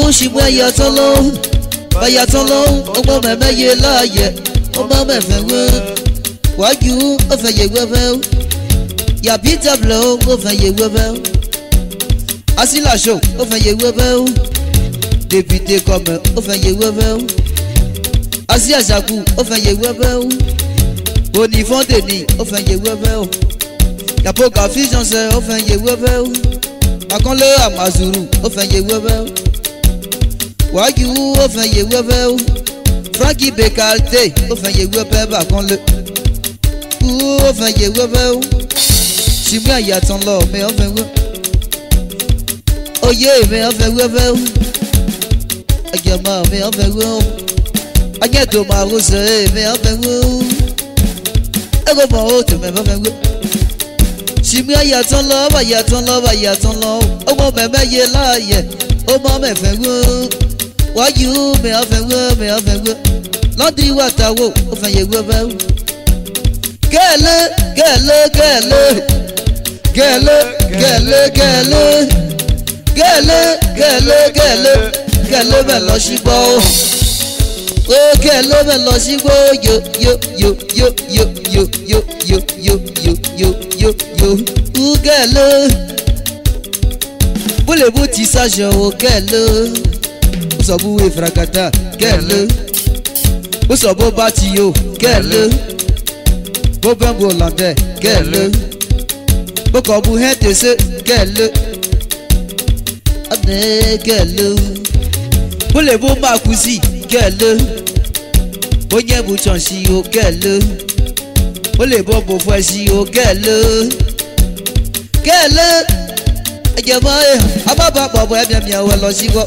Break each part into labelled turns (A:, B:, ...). A: ń ṣìgbọ́n ẹ̀yà tán lóhùn ẹ̀yà tán lóhùn ọgbọ́n mẹ́mẹ́yẹ láàyè ọmọ mẹ́fẹ́ wẹ́ wájú ọ̀fẹ́yẹ wẹ́fẹ́ yàbí tẹ̀blẹ̀ ọ̀fẹ́yẹ wẹ́fẹ́ asílàṣọ ọ̀fẹ́yẹ wẹ́fẹ́ dèbìdè kọ̀mẹ̀ ọ̀fẹ́yẹ wẹ́fẹ́ así àṣàkù ọ̀fẹ́yẹ wẹ́fẹ́ onífọ́ndèní ọ̀fẹ́yẹ wẹ́fẹ́ yàpọ̀ gàfíṣànṣẹ́ ọ̀fẹ́yẹ wẹ́fẹ́ akọ́lé àmàzùrù ọ̀fẹ́yẹ wẹ́fẹ́ wájú ó fẹ́ yẹ wẹ́fẹ́ ó frankie bekalte ó fẹ́ yẹ wẹ́fẹ́ bàkan lé ó fẹ́ yẹ wẹ́fẹ́ ó sìmú àyàtàn lọ mi ó fẹ́ wẹ́ oyè mi ó fẹ́ wẹ́fẹ́ ó àjẹmọ́ mi ó fẹ́ wẹ́ ó ajẹ́tò máa wó sọ ẹ́ mi ó fẹ́ wẹ́ ó ẹ̀kọ́ mọ̀ ó tẹ̀mẹ̀ bá fẹ́ wẹ́ sìmú àyàtàn lọ bàyàtàn lọ bàyàtàn mẹ́mẹ́ yẹ láàyè ó mọ mẹ́fẹ́ wẹ́ ó wọ́jú bẹ̀ ọ̀fẹ́ wó bẹ̀ ọ̀fẹ́ wó lọ́dí wàtà wò ó fẹ́ yẹ wó bẹ́ wò. gẹ́lẹ́ gẹ́lẹ́ gẹ́lẹ́ gẹ́lẹ́ gẹ́lẹ́ gẹ́lẹ́ gẹ́lẹ́ gẹ́lẹ́ gẹ́lẹ́ gẹ́lẹ́ bẹ̀ lọ sí gbọ́ ó ó gẹ́lẹ́ bẹ̀ lọ sí gbọ́ ó yo yo yo yo yo yo yo yo yo yo yo yo yo ó gẹ́lẹ́ bólèbó ti sáṣọ ó gẹ́lẹ́ sọ bú efrakata kẹ́lẹ́ bó sọ bó bá ti yó kẹ́lẹ́ bó bẹ́ẹ̀ bó làǹdẹ̀ kẹ́lẹ́ bó kọ́ bu hẹ́ tẹ̀sẹ̀ kẹ́lẹ́ ọ̀dẹ́ kẹ́lẹ́ bó lè bó máa kú sí kẹ́lẹ́ bó yẹ bu tàn sí o kẹ́lẹ́ bó lè bó bò fẹ́ sí o kẹ́lẹ́ kẹ́lẹ́ ẹ̀jẹ̀ bọ́ ẹ̀ abábàpọ̀ bọ́ ẹ̀mí ẹ̀mí ẹ̀wọ̀ lọ sí bọ́.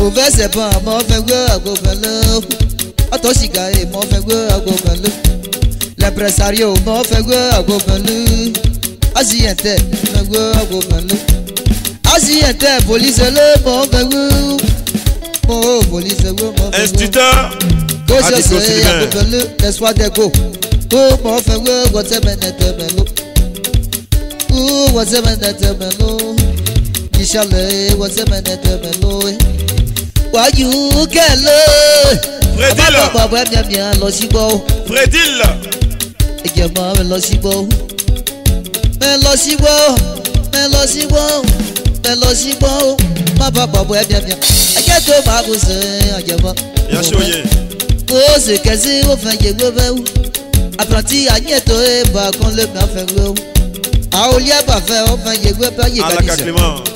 A: mo fẹsẹ̀ bọ̀ àmọ́ fẹ́ gbé àgbo kan ló ọ̀tọ̀ sìgá èèmọ̀ fẹ́ gbé àgbo kan ló lẹ́pẹ̀rẹ̀sàríò mọ́ fẹ́ gbé àgbo kan ló àṣìyẹ̀ntẹ̀ fẹ́ gbé àgbo kan ló àṣìyẹ̀ntẹ̀ pòlíṣẹ̀ ló mọ́ fẹ́ gbé mọ́ pòlíṣẹ̀ gbé mọ́ fẹ́ gbé. ẹ̀sìtítọ́ àdìgbò sí ibẹ̀. kó àgbo kan ló tẹ̀síwájú kó mọ́ fẹ́ gbé wọ́tẹ́mẹ̀nẹ̀tẹ̀mẹ̀ ló wọ́tẹ́mẹ̀nẹ̀tẹ̀mẹ̀ ló ìṣàlẹ̀ wájú kẹlẹ́. fredil bàbá mi mi à lọ sí bọ́. fredil. ẹ̀jẹ̀ máa mi lọ sí bọ́. mi lọ sí bọ́ mi lọ sí bọ́ mi lọ sí bọ́ bàbá bàbá mi mi. ẹ̀jẹ̀ tó máa kù sí ẹ̀jẹ̀ mọ́. yasọ yẹ. o sì kẹsí òfin jẹgbẹ́ bẹ́ẹ̀ wù. àtúntí àyẹ̀tò ẹ̀ bá kan lè máa fẹ́ wù. àwọn olùyàbàfẹ́ òfin jẹgbẹ́ bá yìí ká ní sọ.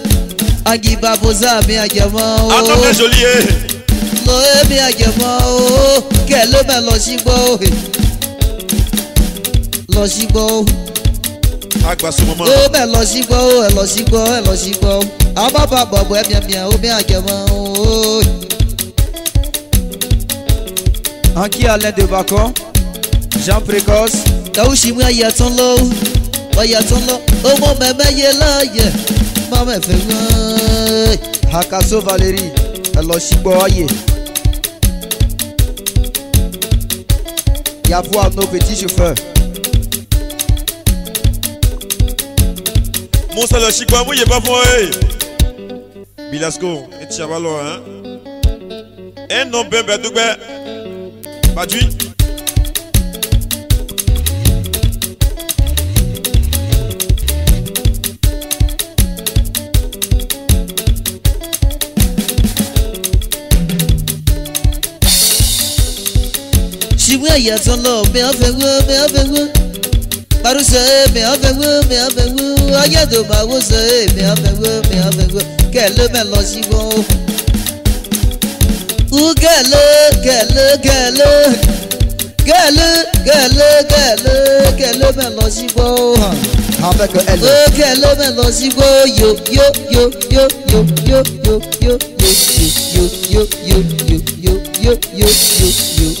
A: agiba bosa mi àjẹmọ́ o. atọ́kẹ́ soli ye. lọ èmi àjẹmọ́ o kẹ ló bẹ lọ sí gbọ́ o. Oh. lọ sí gbọ́ o. Oh. agbasomọmọ. ló bẹ lọ sí gbọ́ o oh. ẹ lọ sí gbọ́ ẹ lọ sí gbọ́ o. ababa bọ̀bọ̀ ẹ mìíràn omi àjẹmọ́ o. Anki Alain de Bacon, Jean Précoce. Kàwùsì mú ẹyẹ tán lọ, ẹyẹ tán lọ, ọmọ mẹ́mẹ́ yẹ láàyè. hakaso Valerie ẹ lọ sígbọ́ ayé. y avoir nos petits chauffeurs. Mon sale chigwa, moi, y'a pas moi. Bilasco, et tiens, hein. Un nom, ben, ben, ben, ìwé ẹ̀yà tó lọ mi ò fẹ́ wó mi ò fẹ́ wó parúṣe mi ò fẹ́ wó mi ò fẹ́ wó ayé tó máa wó ṣe mi ò fẹ́ wó mi ò fẹ́ wó kẹ̀lé mẹ́ lọ sí wọn o. wú kẹ̀lé kẹ̀lé kẹ̀lé kẹ̀lé kẹ̀lé kẹ̀lé kẹ̀lé mẹ́ lọ sí wọn o. Abẹ́kọ̀ ẹ̀lẹ́. Ó lọ sí wọn o yo yo yo yo yo yo yo yo yo yo yo yo yo yo yo yo yo.